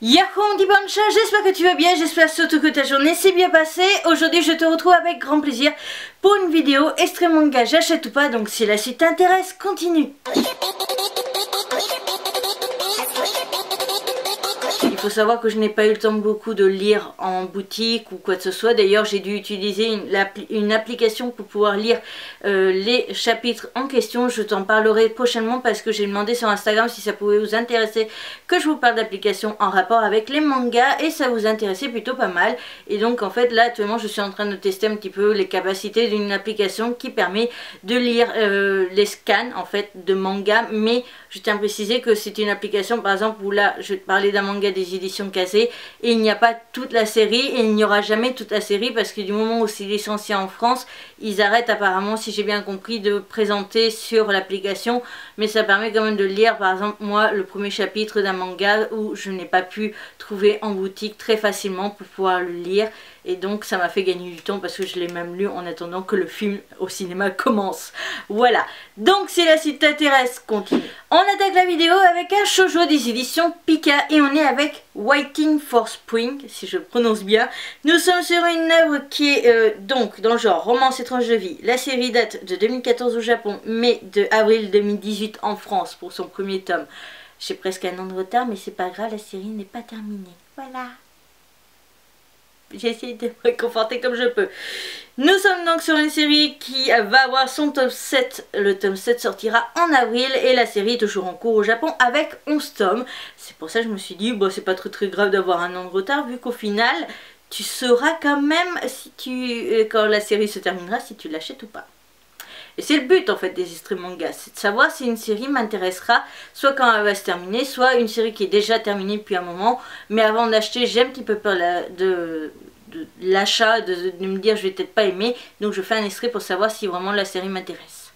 Yahoo mon petit j'espère que tu vas bien, j'espère surtout que ta journée s'est bien passée. Aujourd'hui je te retrouve avec grand plaisir pour une vidéo extrêmement manga j'achète ou pas, donc si la suite t'intéresse, continue. Il faut savoir que je n'ai pas eu le temps beaucoup de lire en boutique ou quoi que ce soit. D'ailleurs, j'ai dû utiliser une, application pour pouvoir lire euh, les chapitres en question. Je t'en parlerai prochainement parce que j'ai demandé sur Instagram si ça pouvait vous intéresser que je vous parle d'applications en rapport avec les mangas et ça vous intéressait plutôt pas mal. Et donc, en fait, là, actuellement, je suis en train de tester un petit peu les capacités d'une application qui permet de lire euh, les scans, en fait, de mangas. Mais je tiens à préciser que c'est une application, par exemple, où là, je vais te parler d'un manga des éditions casées et il n'y a pas toute la série et il n'y aura jamais toute la série parce que du moment où c'est licencié en France, ils arrêtent apparemment, si j'ai bien compris, de présenter sur l'application mais ça permet quand même de lire par exemple moi le premier chapitre d'un manga où je n'ai pas pu trouver en boutique très facilement pour pouvoir le lire et donc ça m'a fait gagner du temps parce que je l'ai même lu en attendant que le film au cinéma commence. Voilà, donc si la suite t'intéresse, continue. On attaque la vidéo avec un shoujo des éditions Pika et on est avec Waiting for Spring, si je prononce bien. Nous sommes sur une œuvre qui est euh, donc dans le genre romance étrange de vie. La série date de 2014 au Japon, mais de avril 2018 en France pour son premier tome. J'ai presque un an de retard, mais c'est pas grave, la série n'est pas terminée. Voilà j'essaie de me réconforter comme je peux. Nous sommes donc sur une série qui va avoir son tome 7. Le tome 7 sortira en avril et la série est toujours en cours au Japon avec 11 tomes. C'est pour ça que je me suis dit, bon c'est pas très très grave d'avoir un an de retard vu qu'au final, tu sauras quand même si tu, euh, quand la série se terminera si tu l'achètes ou pas. Et c'est le but en fait des extrêmes mangas, c'est de savoir si une série m'intéressera, soit quand elle va se terminer, soit une série qui est déjà terminée depuis un moment, mais avant d'acheter, j'ai un petit peu peur de, l'achat, de, me dire je vais peut-être pas aimer, donc je fais un extrait pour savoir si vraiment la série m'intéresse.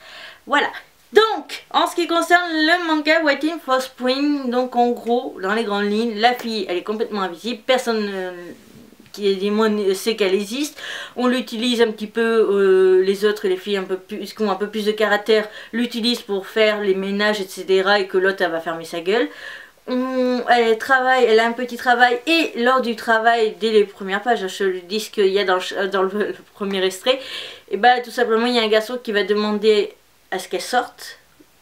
Voilà, donc, en ce qui concerne le manga Waiting for Spring, donc en gros, dans les grandes lignes, la fille, elle est complètement invisible, personne ne qui sait qu'elle existe. On l'utilise un petit peu, euh, les autres, les filles un peu plus, qui ont un peu plus de caractère, l'utilisent pour faire les ménages, etc. Et que l'autre, elle va fermer sa gueule. elle travaille, elle a un petit travail et lors du travail, dès les premières pages, je le dis qu'il y a dans, le, premier extrait, et bah tout simplement il y a un garçon qui va demander à ce qu'elle sorte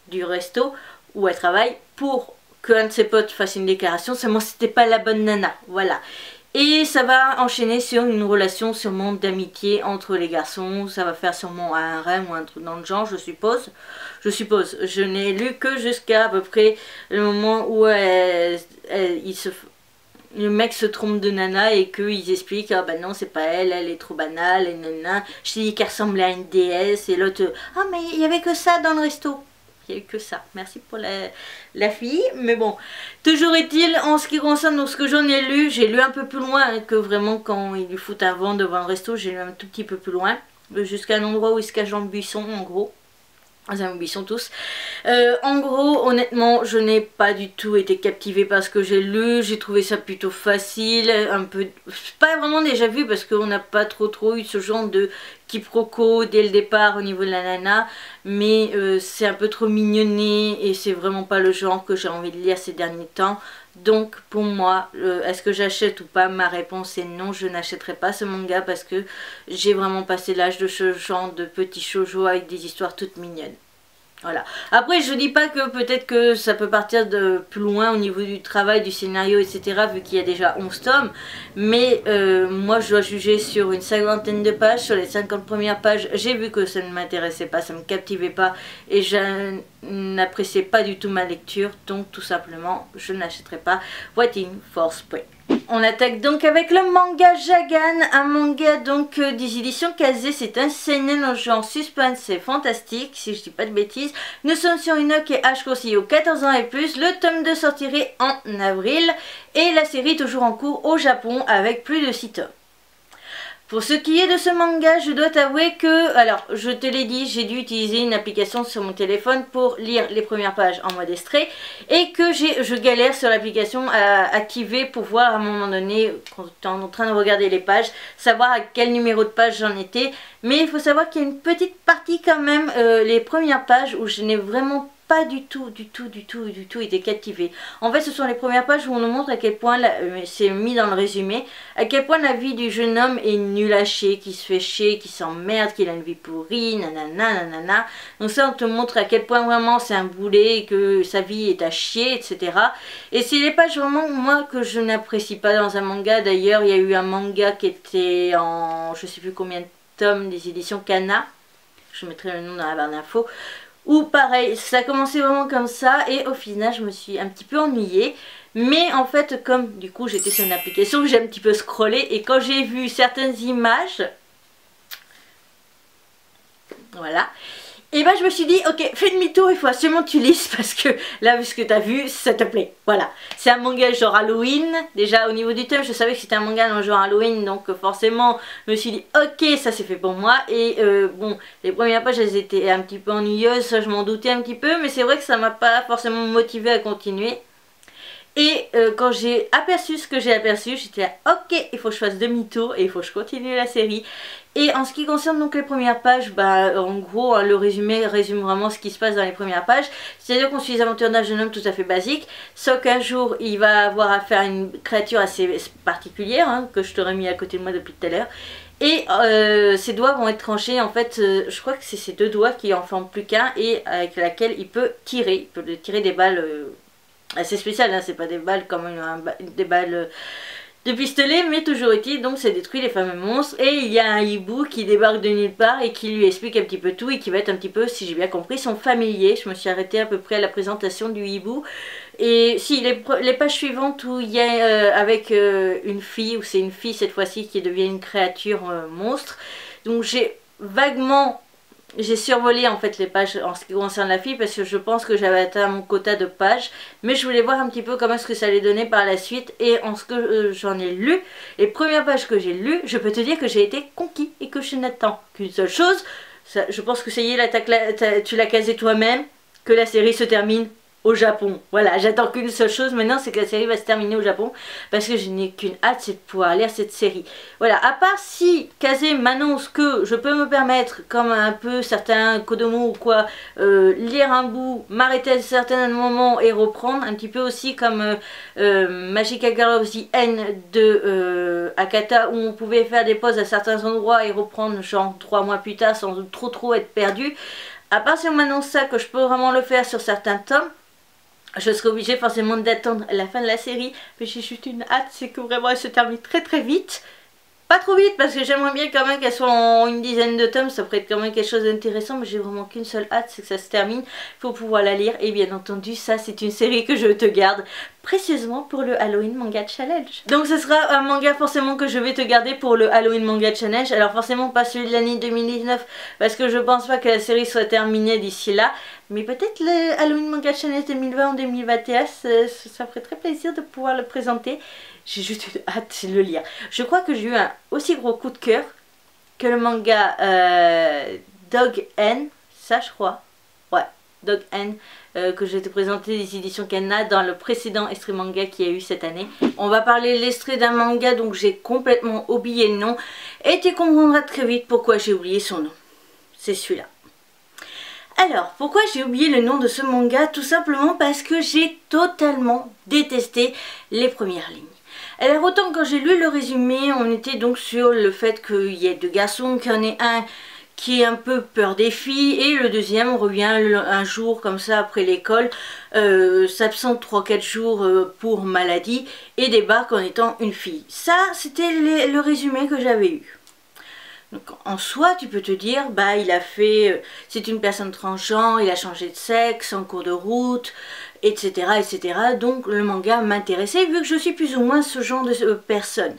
du resto où elle travaille pour qu'un de ses potes fasse une déclaration, seulement c'était pas la bonne nana, voilà. Et ça va enchaîner sur une relation sûrement d'amitié entre les garçons. Ça va faire sûrement un rêve ou un truc dans le genre, je suppose. Je suppose. Je n'ai lu que jusqu'à à peu près le moment où il se, le mec se trompe de nana et qu'ils expliquent ah bah non c'est pas elle, elle est trop banale et nana. Je dis qu'elle ressemblait à une déesse et l'autre ah mais il y avait que ça dans le resto que ça. Merci pour la, fille. Mais bon, toujours est-il, en ce qui concerne ce que j'en ai lu, j'ai lu un peu plus loin que vraiment quand il lui fout un vent devant un resto, j'ai lu un tout petit peu plus loin. Jusqu'à un endroit où il se cache dans le buisson, en gros. Tous. Euh, en gros, honnêtement, je n'ai pas du tout été captivée par ce que j'ai lu. J'ai trouvé ça plutôt facile, un peu... Pas vraiment déjà vu parce qu'on n'a pas trop trop eu ce genre de quiproquo dès le départ au niveau de la nana. Mais euh, c'est un peu trop mignonné et c'est vraiment pas le genre que j'ai envie de lire ces derniers temps. Donc pour moi, est-ce que j'achète ou pas? Ma réponse est non, je n'achèterai pas ce manga parce que j'ai vraiment passé l'âge de ce genre de petits shoujo avec des histoires toutes mignonnes. Voilà. Après, je dis pas que peut-être que ça peut partir de plus loin au niveau du travail, du scénario, etc. Vu qu'il y a déjà 11 tomes. Mais euh, moi, je dois juger sur une cinquantaine de pages. Sur les 50 premières pages, j'ai vu que ça ne m'intéressait pas, ça ne me captivait pas. Et je n'appréciais pas du tout ma lecture. Donc, tout simplement, je n'achèterai pas Waiting for Spring. On attaque donc avec le manga Jagan, un manga donc euh, des éditions Kazé, c'est un seinen en genre suspense c'est fantastique, si je dis pas de bêtises. Nous sommes sur une qui H au 14 ans et plus, le tome 2 sortirait en avril et la série toujours en cours au Japon avec plus de 6 tomes. Pour ce qui est de ce manga, je dois t'avouer que, alors je te l'ai dit, j'ai dû utiliser une application sur mon téléphone pour lire les premières pages en mode extrait et que je galère sur l'application à activer pour voir à un moment donné, quand tu es en train de regarder les pages, savoir à quel numéro de page j'en étais. Mais il faut savoir qu'il y a une petite partie quand même, euh, les premières pages où je n'ai vraiment pas du tout, du tout, du tout, du tout été captivée. En fait, ce sont les premières pages où on nous montre à quel point, euh, c'est mis dans le résumé, à quel point la vie du jeune homme est nulle à chier, qui se fait chier, qui s'emmerde, qu'il a une vie pourrie, nanana, nanana. Donc ça, on te montre à quel point vraiment c'est un boulet, que sa vie est à chier, etc. Et c'est les pages vraiment, moi, que je n'apprécie pas dans un manga. D'ailleurs, il y a eu un manga qui était en, je sais plus combien de tomes, des éditions Kana je mettrai le nom dans la barre d'infos, ou pareil, ça a vraiment comme ça et au final je me suis un petit peu ennuyée. Mais en fait comme du coup j'étais sur une application, j'ai un petit peu scrollé et quand j'ai vu certaines images, voilà, et ben je me suis dit, ok, fais demi-tour, il faut absolument que tu lises parce que là, vu ce que tu as vu, ça te plaît. Voilà. C'est un manga genre Halloween. Déjà, au niveau du thème, je savais que c'était un manga dans le genre Halloween. Donc forcément, je me suis dit, ok, ça c'est fait pour moi. Et euh, bon, les premières pages, elles étaient un petit peu ennuyeuses. Ça, je m'en doutais un petit peu. Mais c'est vrai que ça m'a pas forcément motivé à continuer. Et euh, quand j'ai aperçu ce que j'ai aperçu, j'étais là, ok, il faut que je fasse demi-tour et il faut que je continue la série. Et en ce qui concerne donc les premières pages, bah en gros hein, le résumé résume vraiment ce qui se passe dans les premières pages. C'est-à-dire qu'on suit les aventures d'un jeune homme tout à fait basique, sauf qu'un jour il va avoir affaire à une créature assez particulière, hein, que je t'aurais mis à côté de moi depuis tout à l'heure. Et euh, ses doigts vont être tranchés, en fait, euh, je crois que c'est ses deux doigts qui en forment plus qu'un et avec laquelle il peut tirer, il peut tirer des balles euh, assez spéciales, hein, c'est pas des balles comme des balles de pistolet, mais toujours est-il, donc ça détruit les fameux monstres. Et il y a un hibou qui débarque de nulle part et qui lui explique un petit peu tout et qui va être un petit peu, si j'ai bien compris, son familier. Je me suis arrêtée à peu près à la présentation du hibou. Et si, les, pages suivantes où il y a euh, avec euh, une fille, ou c'est une fille cette fois-ci qui devient une créature euh, monstre. Donc j'ai vaguement j'ai survolé en fait les pages en ce qui concerne la fille parce que je pense que j'avais atteint mon quota de pages. Mais je voulais voir un petit peu comment est-ce que ça allait donner par la suite et en ce que euh, j'en ai lu les premières pages que j'ai lues je peux te dire que j'ai été conquis et que je n'attends qu'une seule chose. Je pense que ça y est tu l'as casé toi-même que la série se termine au Japon. Voilà, j'attends qu'une seule chose maintenant, c'est que la série va se terminer au Japon, parce que je n'ai qu'une hâte, c'est de pouvoir lire cette série. Voilà, à part si Kazé m'annonce que je peux me permettre, comme un peu certains Kodomo ou quoi, euh, lire un bout, m'arrêter à certains moments et reprendre, un petit peu aussi comme euh, euh, Girl of the End de Akata, où on pouvait faire des pauses à certains endroits et reprendre genre trois mois plus tard sans trop trop être perdu. À part si on m'annonce ça, que je peux vraiment le faire sur certains tomes, je serai obligée forcément d'attendre la fin de la série, mais j'ai juste une hâte, c'est que vraiment elle se termine très très vite. Pas trop vite parce que j'aimerais bien quand même qu'elle soit en une dizaine de tomes, ça pourrait être quand même quelque chose d'intéressant, mais j'ai vraiment qu'une seule hâte, c'est que ça se termine pour pouvoir la lire. Et bien entendu, ça c'est une série que je te garde précisément pour le Halloween Manga Challenge. Donc ce sera un manga forcément que je vais te garder pour le Halloween Manga Challenge. Alors forcément pas celui de l'année 2019 parce que je pense pas que la série soit terminée d'ici là. Mais peut-être le Halloween Manga Challenge 2020 ou 2021, ça, ça ferait très plaisir de pouvoir le présenter. J'ai juste hâte de le lire. Je crois que j'ai eu un aussi gros coup de cœur que le manga euh, Dog N, ça je crois. Ouais, Dog N, euh, que je vais te présenter des éditions Kana dans le précédent extrait manga qu'il y a eu cette année. On va parler l'extrait d'un manga donc j'ai complètement oublié le nom et tu comprendras très vite pourquoi j'ai oublié son nom. C'est celui-là. Alors, pourquoi j'ai oublié le nom de ce manga? Tout simplement parce que j'ai totalement détesté les premières lignes. Alors autant quand j'ai lu le résumé, on était donc sur le fait qu'il y ait deux garçons, qu'il y en ait un qui ait un peu peur des filles et le deuxième revient un jour comme ça après l'école, euh, s'absente 3-4 jours euh, pour maladie et débarque en étant une fille. Ça c'était le résumé que j'avais eu. En soi, tu peux te dire, bah il a fait, euh, c'est une personne transgenre, il a changé de sexe en cours de route, etc. etc. Donc le manga m'intéressait vu que je suis plus ou moins ce genre de personne.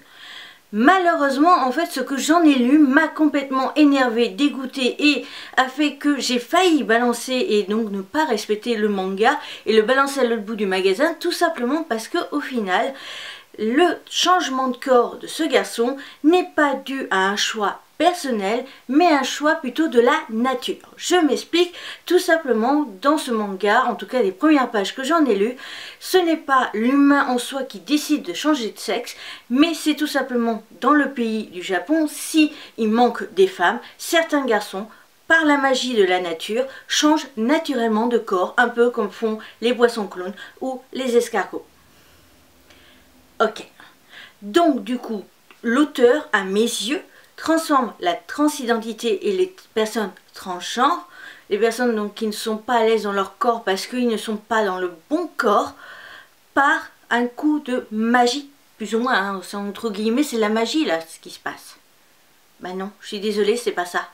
Malheureusement, en fait, ce que j'en ai lu m'a complètement énervé, dégoûté et a fait que j'ai failli balancer et donc ne pas respecter le manga et le balancer à l'autre bout du magasin, tout simplement parce que au final, le changement de corps de ce garçon n'est pas dû à un choix personnel, mais un choix plutôt de la nature. Je m'explique, tout simplement, dans ce manga, en tout cas les premières pages que j'en ai lues, ce n'est pas l'humain en soi qui décide de changer de sexe, mais c'est tout simplement dans le pays du Japon, si il manque des femmes, certains garçons par la magie de la nature, change naturellement de corps, un peu comme font les poissons clones ou les escargots. Ok. Donc du coup, l'auteur, à mes yeux, transforme la transidentité et les personnes transgenres, les personnes donc, qui ne sont pas à l'aise dans leur corps parce qu'ils ne sont pas dans le bon corps, par un coup de magie. Plus ou moins, hein, entre guillemets, c'est la magie là, ce qui se passe. Ben non, je suis désolée, c'est pas ça.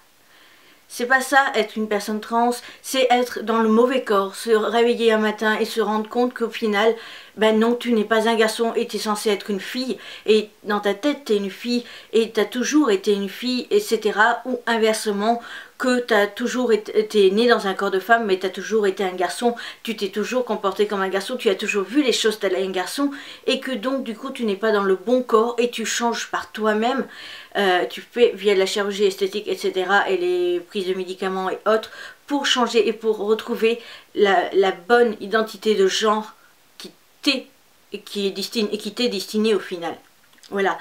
C'est pas ça, être une personne trans, c'est être dans le mauvais corps, se réveiller un matin et se rendre compte qu'au final, ben non, tu n'es pas un garçon et tu es censé être une fille, et dans ta tête, tu es une fille, et tu as toujours été une fille, etc. Ou inversement, que tu as toujours été né dans un corps de femme, mais tu as toujours été un garçon, tu t'es toujours comporté comme un garçon, tu as toujours vu les choses tel un garçon, et que donc du coup tu n'es pas dans le bon corps et tu changes par toi-même, euh, tu fais via la chirurgie esthétique, etc., et les prises de médicaments et autres, pour changer et pour retrouver la, bonne identité de genre et qui est destinée et qui t'est destinée au final. Voilà.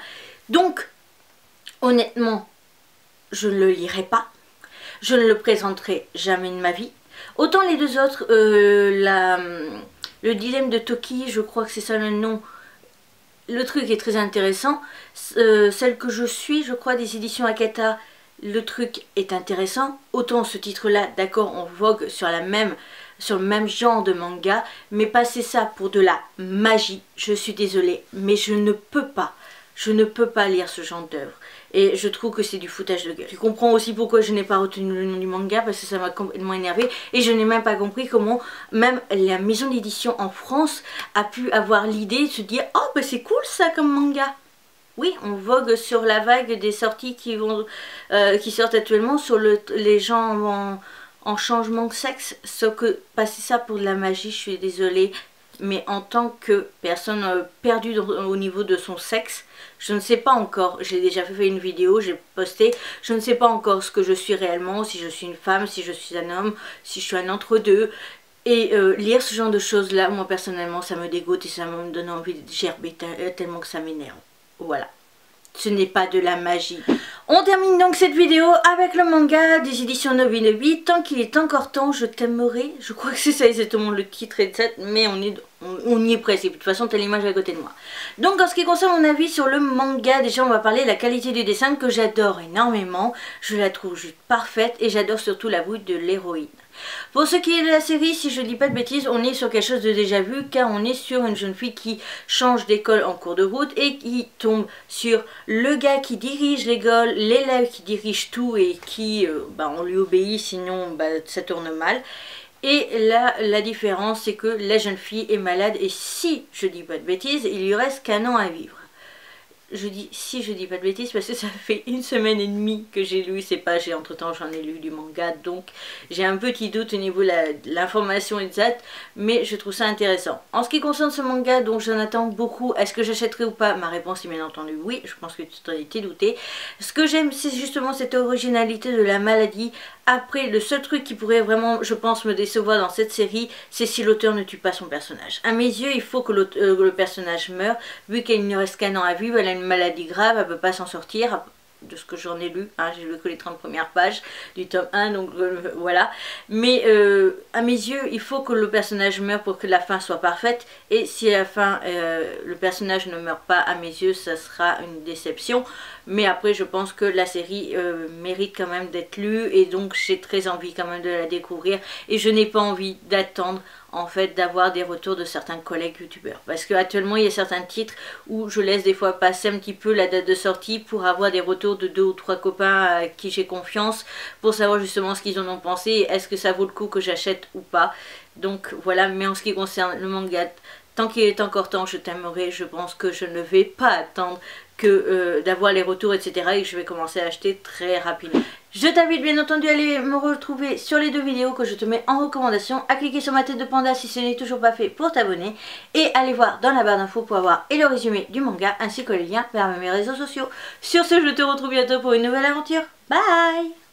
Donc, honnêtement, je ne le lirai pas je ne le présenterai jamais de ma vie. Autant les deux autres, euh, le dilemme de Toki, je crois que c'est ça le nom, le truc est très intéressant. Euh, celle que je suis, je crois, des éditions Akata, le truc est intéressant. Autant ce titre-là, d'accord, on vogue sur la même sur le même genre de manga, mais passer ça pour de la magie, je suis désolée, mais je ne peux pas, je ne peux pas lire ce genre d'œuvre. Et je trouve que c'est du foutage de gueule. Je comprends aussi pourquoi je n'ai pas retenu le nom du manga parce que ça m'a complètement énervé. Et je n'ai même pas compris comment même la maison d'édition en France a pu avoir l'idée de se dire « Oh, bah c'est cool ça comme manga !» Oui, on vogue sur la vague des sorties qui, vont, euh, sortent actuellement sur le, les gens en, en changement de sexe. Sauf que passer ça pour de la magie, je suis désolée mais en tant que personne euh, perdue au niveau de son sexe, je ne sais pas encore, j'ai déjà fait une vidéo, j'ai posté, je ne sais pas encore ce que je suis réellement, si je suis une femme, si je suis un homme, si je suis un entre-deux. Et euh, lire ce genre de choses-là, moi personnellement, ça me dégoûte et ça me donne envie de gerber euh, tellement que ça m'énerve. Voilà. Ce n'est pas de la magie. On termine donc cette vidéo avec le manga des éditions Novi. Tant qu'il est encore temps, je t'aimerai. Je crois que c'est ça exactement le titre exact, mais on y est presque, de toute façon t'as l'image à côté de moi. Donc en ce qui concerne mon avis sur le manga, déjà on va parler de la qualité du dessin que j'adore énormément. Je la trouve juste parfaite et j'adore surtout la voûte de l'héroïne. Pour ce qui est de la série, si je dis pas de bêtises, on est sur quelque chose de déjà vu car on est sur une jeune fille qui change d'école en cours de route et qui tombe sur le gars qui dirige l'école, l'élève qui dirige tout et qui, euh, bah, on lui obéit sinon bah, ça tourne mal. Et là, la différence, c'est que la jeune fille est malade et si je dis pas de bêtises, il lui reste qu'un an à vivre je dis si je dis pas de bêtises parce que ça fait une semaine et demie que j'ai lu ces pages et entre temps j'en ai lu du manga donc j'ai un petit doute au niveau de l'information exacte mais je trouve ça intéressant. En ce qui concerne ce manga dont j'en attends beaucoup, est-ce que j'achèterai ou pas? Ma réponse est bien entendu oui, je pense que tu t'en étais douté. Ce que j'aime c'est justement cette originalité de la maladie. Après le seul truc qui pourrait vraiment je pense me décevoir dans cette série c'est si l'auteur ne tue pas son personnage. À mes yeux il faut que, euh, le personnage meure vu qu'il ne reste qu'un an à vivre, une maladie grave, elle ne peut pas s'en sortir de ce que j'en ai lu, hein, j'ai lu que les 30 premières pages du tome 1, donc euh, voilà. Mais euh, à mes yeux, il faut que le personnage meure pour que la fin soit parfaite, et si à la fin, euh, le personnage ne meurt pas, à mes yeux, ça sera une déception. Mais après, je pense que la série mérite quand même d'être lue, et donc j'ai très envie quand même de la découvrir, et je n'ai pas envie d'attendre en fait d'avoir des retours de certains collègues youtubeurs. Parce que actuellement il y a certains titres où je laisse des fois passer un petit peu la date de sortie pour avoir des retours de deux ou trois copains à qui j'ai confiance pour savoir justement ce qu'ils en ont pensé est-ce que ça vaut le coup que j'achète ou pas. Donc voilà. Mais en ce qui concerne le manga tant qu'il est encore temps je t'aimerai. Je pense que je ne vais pas attendre que euh, d'avoir les retours etc et que je vais commencer à acheter très rapidement je t'invite bien entendu à aller me retrouver sur les deux vidéos que je te mets en recommandation, à cliquer sur ma tête de panda si ce n'est toujours pas fait pour t'abonner, et aller voir dans la barre d'infos pour avoir et le résumé du manga ainsi que les liens vers mes réseaux sociaux. Sur ce, je te retrouve bientôt pour une nouvelle aventure. Bye